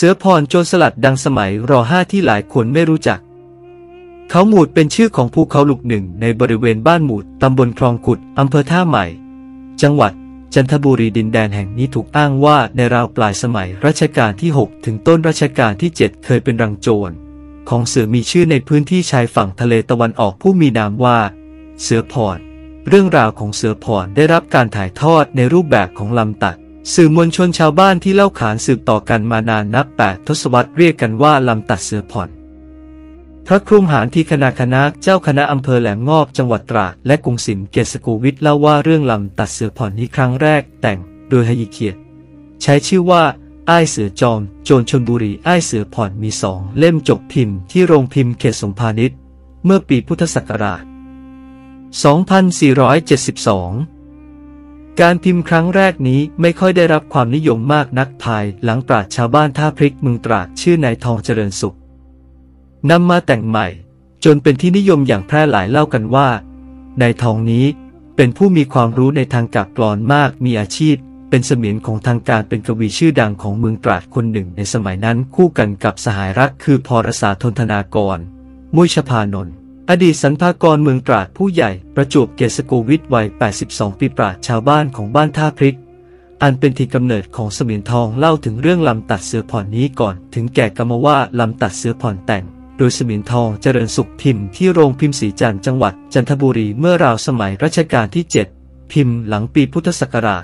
เสือพรโจรสลัดดังสมัยรอห้าที่หลายคนไม่รู้จัก เขาหมูดเป็นชื่อของภูเขาลูกหนึ่งในบริเวณบ้านหมูดตำบลคลองขุดอำเภอท่าใหม่ จังหวัดจันทบุรีดินแดนแห่งนี้ถูกอ้างว่าในราวปลายสมัยรัชกาลที่ 6 ถึงต้นรัชกาลที่ 7 เคยเป็นรังโจร ของเสือมีชื่อในพื้นที่ชายฝั่งทะเลตะวันออกผู้มีนามว่า เสือพร เรื่องราวของเสือพรได้รับการถ่ายทอดในรูปแบบของลำตัด สื่อมวลชนชาวบ้านที่เล่าขานสืบต่อกันมานานนับแปดทศวรรษเรียกกันว่าลำตัดเสือพรพระครุมหานที่คณะคณะเจ้าคณะอำเภอแหลมงอบจังหวัดตราดและกรุงศรีเกษกูวิทย์เล่าว่าเรื่องลำตัดเสือผ่อนนี้ครั้งแรกแต่งโดยฮยิเคียรติใช้ชื่อว่าอ้ายเสือจอม โจรชนบุรีอ้ายเสือผ่อนมีสองเล่มจบพิมพ์ที่โรงพิมพ์เขตสมพาณิชย์เมื่อปีพุทธศักราช 2472 การพิมพ์ครั้งแรกนี้ไม่ค่อยได้รับความนิยมมากนักภายหลังปราชชาวบ้านท่าพริกเมืองตราดชื่อนายทองเจริญสุขนำมาแต่งใหม่ จนเป็นที่นิยมอย่างแพร่หลายเล่ากันว่านายทองนี้เป็นผู้มีความรู้ในทางกักกลอนมากมีอาชีพ เป็นเสมียนของทางการเป็นกวีชื่อดังของเมืองตราดคนหนึ่งในสมัยนั้นคู่กันกับสหายรักคือพรสาทนธนากร มุยชพานนท์ อดีตสรรพากรเมืองตราดผู้ใหญ่ประจวบเกษโกวิทย์วัย 82 ปีปราชญ์ชาวบ้านของบ้านท่าพริก อันเป็นที่กำเนิดของเสมียนทองเล่าถึงเรื่องลำตัดเสือผ่อนนี้ก่อน ถึงแก่กรรมว่าลำตัดเสือผ่อนแต่ง โดยเสมียนทองเจริญสุขพิมพ์ที่โรงพิมพ์สีจันทร์จังหวัดจันทบุรีเมื่อราวสมัยรัชกาลที่ 7 พิมพ์หลังปีพุทธศักราช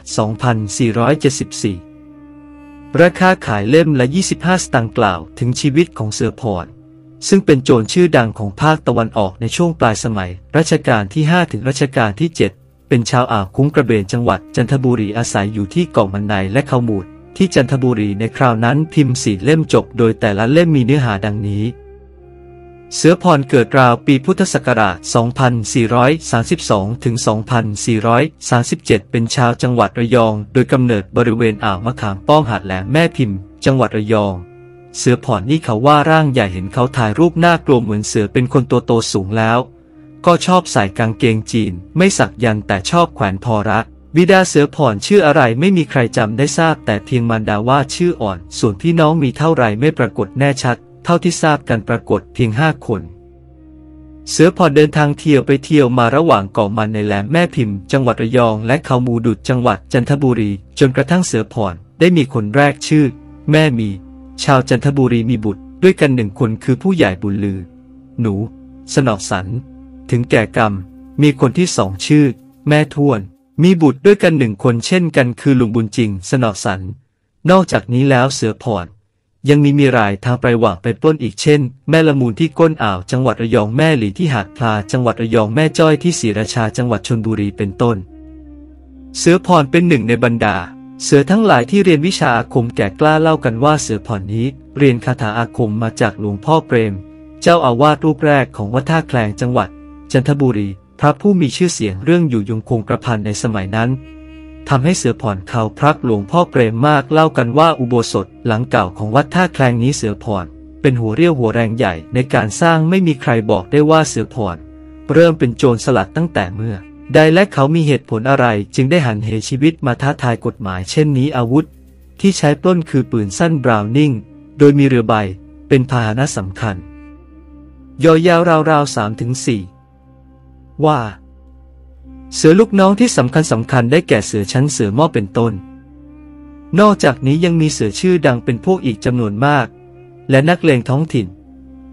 2474 ราคาขายเล่มละ 25 สตางค์กล่าวถึงชีวิตของเสือผ่อน ซึ่งเป็นโจรชื่อดังของภาคตะวันออกในช่วงปลายสมัย รัชกาลที่ 5 ถึงรัชกาลที่ 7 เป็นชาวอ่าวคุ้งกระเบนจังหวัดจันทบุรีอาศัยอยู่ที่เกาะมันในและเขาหมูดที่จันทบุรีในคราวนั้นพิมพ์สี่เล่มจบโดยแต่ละเล่มมีเนื้อหาดังนี้ เสือพรเกิดราวปีพุทธศักราช 2432 ถึง 2437 เป็นชาวจังหวัดระยอง โดยกำเนิดบริเวณอ่าวมะขามป้องหาดแหลมแม่พิมพ์ จังหวัดระยอง เสือผ่อนนี่เขาว่าร่างใหญ่เห็นเขาถ่ายรูปหน้ากลัวเหมือนเสือเป็นคนตัวโตสูงแล้ว ก็ชอบใส่กางเกงจีน ไม่สักยันแต่ชอบแขวนพอระบิดาเสือผ่อนชื่ออะไรไม่มีใครจำได้ทราบ แต่เพียงมารดาว่าชื่ออ่อน ส่วนพี่น้องมีเท่าไรไม่ปรากฏแน่ชัด เท่าที่ทราบกันปรากฏเพียงห้าคนเสือผ่อนเดินทางเที่ยวไปเที่ยวมาระหว่างเกาะมันในแหลมแม่พิมพ์ จังหวัดระยองและเขามูดุดจังหวัดจันทบุรี จนกระทั่งเสือผ่อนได้มีคนแรกชื่อ แม่มี ชาวจันทบุรีมีบุตรด้วยกันหนึ่งคนคือผู้ใหญ่บุญลือ หนู สนอสัน ถึงแก่กรรม มีคนที่สองชื่อ แม่ทวน มีบุตรด้วยกันหนึ่งคนเช่นกันคือลุงบุญจริง สนอสัน นอกจากนี้แล้วเสือผ่อยังมีมีรายทางไปหว่างไปปล้นอีกเช่น แม่ละมูลที่ก้นอ่าวจังหวัดระยองแม่หลีที่หาดพลาจังหวัดระยองแม่จ้อยที่ศรีราชาจังหวัดชนบุรีเป็นต้น เสือผ่อนเป็นหนึ่งในบรรดา เสือทั้งหลายที่เรียนวิชาอาคมแก่กล้าเล่ากันว่าเสือผ่อนนี้ เรียนคาถาอาคมมาจากหลวงพ่อเปรม เจ้าอาวาสรูปแรกของวัดท่าแคลงจังหวัด จันทบุรี พระผู้มีชื่อเสียงเรื่องอยู่ยงคงกระพันในสมัยนั้นทำให้เสือผ่อนเขาพระหลวงพ่อเปรมมากเล่ากันว่าอุโบสถหลังเก่าของวัดท่าแคลงนี้เสือผ่อน เป็นหัวเรี่ยวหัวแรงใหญ่ในการสร้างไม่มีใครบอกได้ว่าเสือผ่อน เริ่มเป็นโจรสลัดตั้งแต่เมื่อ ใดและเขามีเหตุผลอะไรจึงได้หันเหชีวิตมาท้าทายกฎหมายเช่นนี้อาวุธ ที่ใช้ปล้นคือปืนสั้นบราวนิงโดยมีเรือใบเป็นพาหนะสำคัญ ยอยาวราวๆสามถึงสี่ว่า เสือลูกน้องที่สำคัญสำคัญได้แก่เสือชั้นเสือหม้อเป็นต้น นอกจากนี้ยังมีเสือชื่อดังเป็นพวกอีกจำนวนมาก และนักเลงท้องถิ่น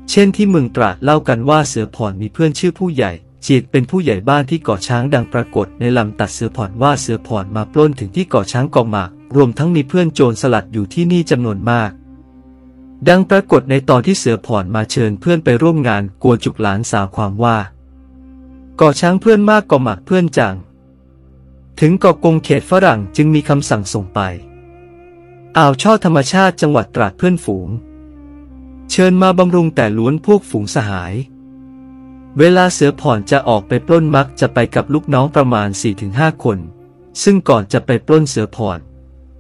เช่นที่เมืองตราดเล่ากันว่าเสือผ่อนมีเพื่อนชื่อผู้ใหญ่ จีดเป็นผู้ใหญ่บ้านที่เกาะช้างดังปรากฏในลำตัดเสือผ่อนว่าเสือผ่อนมาปล้นถึงที่เกาะช้างกองหมาก รวมทั้งมีเพื่อนโจรสลัดอยู่ที่นี่จำนวนมาก ดังปรากฏในตอนที่เสือผ่อนมาเชิญเพื่อนไปร่วมงานกวนจุกหลานสาวความว่าก่อช้างเพื่อนมากก่อหมักเพื่อนจัง ถึงเกาะกงเขตฝรั่งจึงมีคำสั่งส่งไปอ่าวช่อธรรมชาติจังหวัดตราดเพื่อนฝูง เชิญมาบำรุงแต่ล้วนพวกฝูงสหาย เวลาเสือผ่อนจะออกไปปล้นมักจะไปกับลูกน้องประมาณ 4-5 คน ซึ่งก่อนจะไปปล้นเสือผ่อน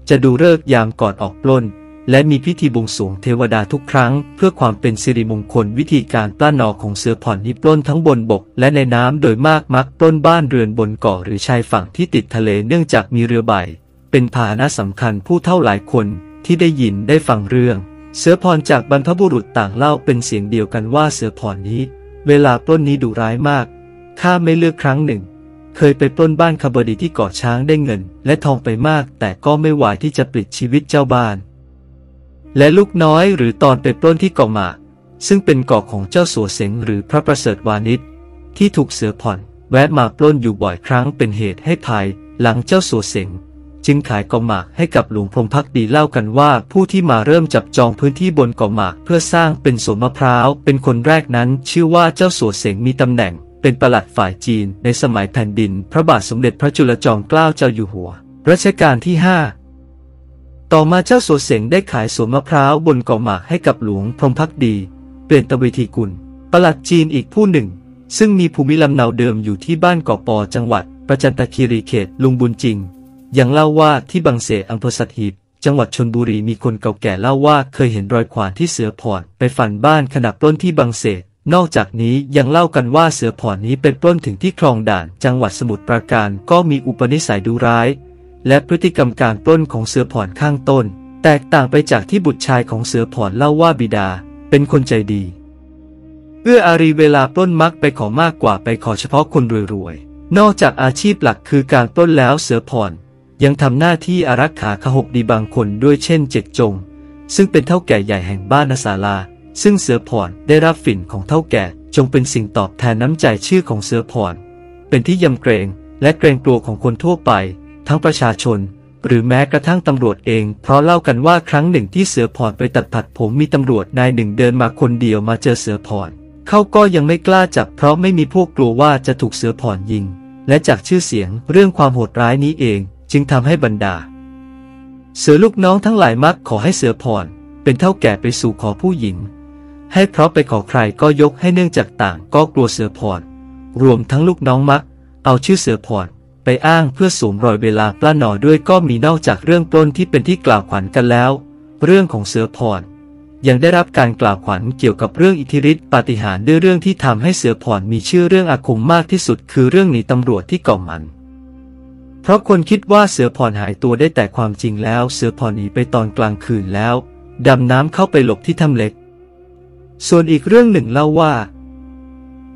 จะดูเลิกยามก่อนออกปล้น และมีพิธีบวงสรวงเทวดาทุกครั้ง เพื่อความเป็นสิริมงคลวิธีการปล้นนอของเสือผ่อนนี้ปล้นทั้งบนบก และในน้ำโดยมากมักปล้นบ้านเรือนบนเกาะหรือชายฝั่งที่ติดทะเลเนื่องจากมีเรือใบ เป็นพาหนะสำคัญผู้เท่าหลายคนที่ได้ยินได้ฟังเรื่อง เสือพรจากบรรพบุรุษต่างเล่าเป็นเสียงเดียวกันว่าเสือพรนี้ เวลาปล้นนี้ดุร้ายมาก ข้าไม่เลือกครั้งหนึ่ง เคยไปปล้นบ้านคาบดีที่เกาะช้างได้เงิน และทองไปมาก แต่ก็ไม่ไหวที่จะปลิดชีวิตเจ้าบ้าน และลูกน้อยหรือตอนไปปล้นที่เกาะหมาก ซึ่งเป็นเกาะของเจ้าสัวเสงหรือพระประเสริฐวานิชที่ถูกเสือผ่อน แวะมาปล้นอยู่บ่อยครั้งเป็นเหตุให้ภายหลังเจ้าสัวเสง จึงขายเกาะหมากให้กับหลวงพรมพักดีเล่ากันว่า ผู้ที่มาเริ่มจับจองพื้นที่บนเกาะหมากเพื่อสร้างเป็นสวนมะพร้าว เป็นคนแรกนั้น ชื่อว่าเจ้าสัวเสงมีตำแหน่ง เป็นประหลัดฝ่ายจีน ในสมัยแผ่นดิน พระบาทสมเด็จพระจุลจอมเกล้าเจ้าอยู่หัว รัชกาลที่ห้าต่อมาเจ้าสัวเสงได้ขายสวนมะพร้าวบนเกาะหมากให้กับหลวงพรมพักดี เปลี่ยนตะเวทีกุลประหลัดจีนอีกผู้หนึ่ง ซึ่งมีภูมิลำเนาเดิมอยู่ที่บ้านเกาะปอจังหวัด ประจันตคีรีเขตลุงบุญจริง ยังเล่าว่าที่บางเสอำเภอสัตหีบจังหวัดชนบุรีมีคนเก่าแก่เล่าว่าเคยเห็นรอยขวานที่เสือผ่อนไปฟันบ้านขณะปล้นที่บางเสนอกจากนี้ยังเล่ากันว่าเสือผ่อนนี้เป็นปล้นถึงที่คลองด่าน จังหวัดสมุทรปราการก็มีอุปนิสัยดุร้าย และพฤติกรรมการปล้นของเสือผ่อนข้างต้น แตกต่างไปจากที่บุตรชายของเสือผ่อนเล่าว่าบิดา เป็นคนใจดีเอื้ออารีเวลาปล้นมักไปขอมากกว่าไปขอเฉพาะคนรวยๆนอกจากอาชีพหลักคือการปล้นแล้วเสือผ่อน ยังทำหน้าที่อารักขาขหบดีบางคนด้วยเช่นเจ็ดจง ซึ่งเป็นเท่าแก่ใหญ่แห่งบ้านนาสาลา ซึ่งเสือผ่อนได้รับฝิ่นของเท่าแก่จงเป็นสิ่งตอบแทนน้ำใจชื่อของเสือผ่อน เป็นที่ยำเกรงและเกรงกลัวของคนทั่วไป ทั้งประชาชน หรือแม้กระทั่งตำรวจเอง เพราะเล่ากันว่าครั้งหนึ่งที่เสือผ่อนไปตัดผัดผมมีตำรวจนายหนึ่งเดินมาคนเดียวมาเจอเสือผ่อน เขาก็ยังไม่กล้าจับเพราะไม่มีพวกกลัวว่าจะถูกเสือผ่อนยิง และจากชื่อเสียงเรื่องความโหดร้ายนี้เอง จึงทำให้บรรดา เสือลูกน้องทั้งหลายมักขอให้เสือผ่อนเป็นเท่าแก่ไปสู่ขอผู้หญิง ให้เพราะไปขอใครก็ยกให้เนื่องจากต่างก็กลัวเสือผ่อนรวมทั้งลูกน้องมัก เอาชื่อเสือผ่อนไปอ้างเพื่อสวมรอยเวลาปล้าหนอด้วยก็มีนอกจากเรื่องปล้นที่เป็นที่กล่าวขวัญกันแล้ว เรื่องของเสือผ่อนยังได้รับการกล่าวขวัญเกี่ยวกับเรื่องอิทธิฤทธิปาฏิหาริย์ด้วยเรื่องที่ทำให้เสือผ่อนมีชื่อเรื่องอาคมมากที่สุด คือเรื่องหนีตำรวจที่เกาะมัน เพราะคนคิดว่าเสือผ่อนหายตัวได้แต่ความจริงแล้วเสือผ่อนหนีไปตอนกลางคืนแล้ว ดำน้ำเข้าไปหลบที่ถ้ำเล็ก ส่วนอีกเรื่องหนึ่งเล่าว่า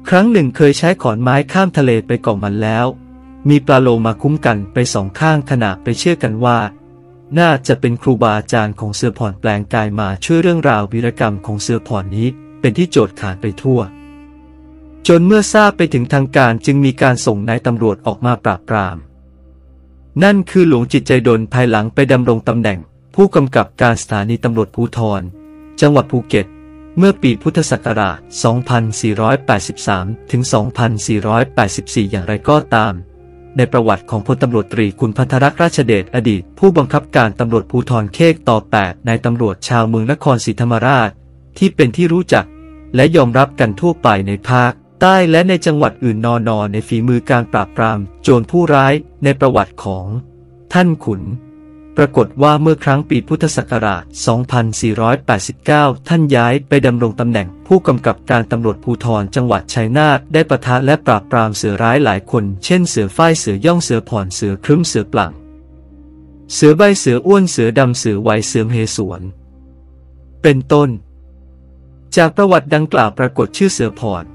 ครั้งหนึ่งเคยใช้ขอนไม้ข้ามทะเลไปกาะมันแล้ว มีปลาโลมาคุ้มกันไปสองข้างขณะไปเชื่อกันว่า น่าจะเป็นครูบาอาจารย์ของเสือผ่อนแปลงกายมาช่วยเรื่องราววีรกรรมของเสือผ่อนนี้เป็นที่โจทย์ขานไปทั่ว จนเมื่อทราบไปถึงทางการจึงมีการส่งนายตำรวจออกมาปราบปราม นั่นคือหลวงจิตใจดลภายหลังไปดำรงตำแหน่ง ผู้กำกับการสถานีตำรวจภูธร จังหวัดภูเก็ต เมื่อปีพุทธศักราช 2483 ถึง 2484 อย่างไรก็ตาม ในประวัติของพลตำรวจตรีคุณพัทรรักษ์ราชเดชอดีต ผู้บังคับการตำรวจภูธรเขกต่อ 8 นายตำรวจชาวเมืองนครศรีธรรมราช ที่เป็นที่รู้จัก และยอมรับกันทั่วไปในภาค ใต้และในจังหวัดอื่นนอนอในฝีมือการปราบปราม โจรผู้ร้ายในประวัติของ ท่านขุน ปรากฏว่าเมื่อครั้งปีพุทธศักราช 2489 ท่านย้ายไปดำรงตำแหน่งผู้กำกับการตำรวจภูธรจังหวัดชัยนาทได้ประทะและปราบปรามเสือร้ายหลายคน เช่นเสือฝ้ายเสือย่องเสือผ่อนเสือครึ้มเสือปลังเสือใบเสืออ้วนเสือดำเสือไวเสือเหสวน เป็นต้น จากประวัติดังกล่าวปรากฏชื่อเสือผ่อน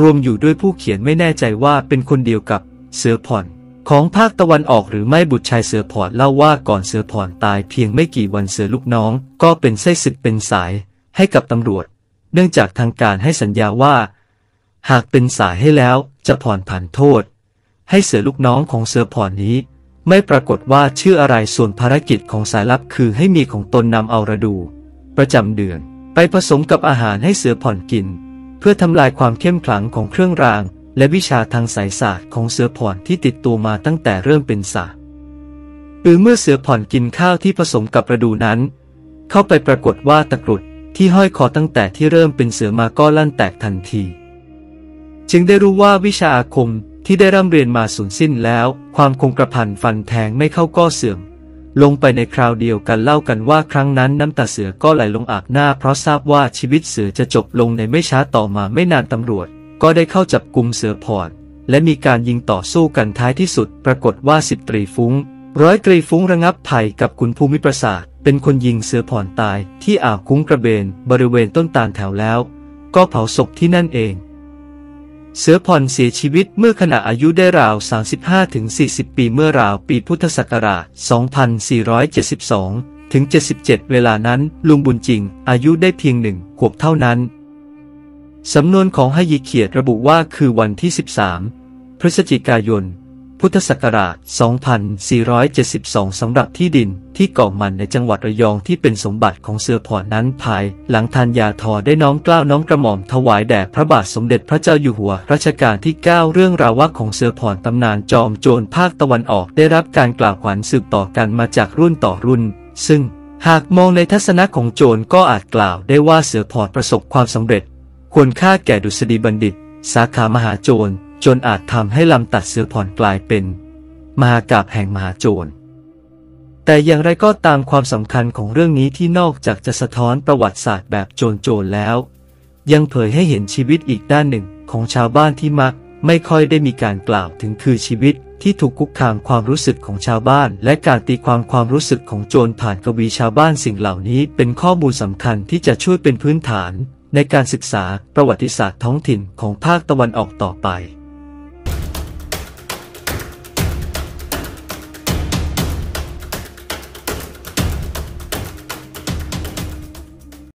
รวมอยู่ด้วยผู้เขียนไม่แน่ใจว่าเป็นคนเดียวกับเสือผ่อนของภาคตะวันออกหรือไม่บุตรชายเสือผ่อนเล่าว่าก่อนเสือผ่อนตายเพียงไม่กี่วันเสือลูกน้อง ก็เป็นไส้ศึกเป็นสายให้กับตำรวจ เนื่องจากทางการให้สัญญาว่า หากเป็นสายให้แล้วจะผ่อนผันโทษ ให้เสือลูกน้องของเสือผ่อนนี้ ไม่ปรากฏว่าชื่ออะไรส่วนภารกิจของสายลับคือให้มีของตนนำเอาระดู ประจำเดือน ไปผสมกับอาหารให้เสือผ่อนกิน พื่อทำลายความเข้มขลังของเครื่องราง และวิชาทางสายศาสตร์ของเสือผ่อนที่ติดตัวมาตั้งแต่เริ่มเป็นสาหรือเมื่อเสือผ่อนกินข้าวที่ผสมกับประดูนั้น เข้าไปปรากฏว่าตะกรุดที่ห้อยคอตั้งแต่ที่เริ่มเป็นเสือมาก็ลั่นแตกทันที จึงได้รู้ว่าวิชาอาคมที่ได้ร่ำเรียนมาสูญสิ้นแล้ว ความคงกระพันฟันแทงไม่เข้าก็เสื่อม ลงไปในคราวเดียวกันเล่ากันว่าครั้งนั้นน้ำตาเสือก็ไหลลงอาบหน้า เพราะทราบว่าชีวิตเสือจะจบลงในไม่ช้าต่อมาไม่นานตำรวจ ก็ได้เข้าจับกลุ่มเสือผ่อนและมีการยิงต่อสู้กันท้ายที่สุด ปรากฏว่าสิบตรีฟุ้ง ร้อยตรีฟุ้งระงับภัยกับขุนภูมิประสาทเป็นคนยิงเสือผ่อนตายที่อ่าวคุ้งกระเบน บริเวณต้นตาลแถวแล้ว ก็เผาศพที่นั่นเอง เสือผ่อนเสียชีวิตเมื่อขณะอายุได้ราว 35-40 ปีเมื่อราวปีพุทธศักราช 2472 ถึง 77 เวลานั้น ลุงบุญจริง อายุได้เพียงหนึ่งขวบเท่านั้น สำนวนของฮยิเขียดระบุว่าคือวันที่ 13 พฤศจิกายน พุทธศักราช 2472 สำหรับที่ดินที่เกาะมันในจังหวัดระยองที่เป็นสมบัติของเสือผ่อนนั้นภาย หลังทานยาทอได้น้อมกล้าวน้อมกระหม่อมถวายแด่พระบาทสมเด็จพระเจ้าอยู่หัวรัชกาลที่ 9 เรื่องราวของเสือผ่อนตำนานจอมโจรภาคตะวันออกได้รับการกล่าวขวัญสืบต่อกันมาจากรุ่นต่อรุ่น ซึ่งหากมองในทัศนะของโจรก็อาจกล่าวได้ว่าเสือผ่อนประสบความสำเร็จ ควรค่าแก่ดุษฎีบัณฑิต สาขามหาโจร จนอาจทำให้ลำตัดเสือผ่อนกลายเป็น มหากาบแห่งมหาโจร แต่อย่างไรก็ตามความสำคัญของเรื่องนี้ที่นอกจากจะสะท้อนประวัติศาสตร์แบบโจรๆแล้ว ยังเผยให้เห็นชีวิตอีกด้านหนึ่งของชาวบ้านที่มักไม่ค่อยได้มีการกล่าวถึงคือชีวิตที่ถูกคุกคามความรู้สึกของชาวบ้าน และการตีความความรู้สึกของโจรผ่านกวีชาวบ้านสิ่งเหล่านี้ เป็นข้อมูลสำคัญที่จะช่วยเป็นพื้นฐาน ในการศึกษาประวัติศาสตร์ท้องถิ่นของภาคตะวันออกต่อไป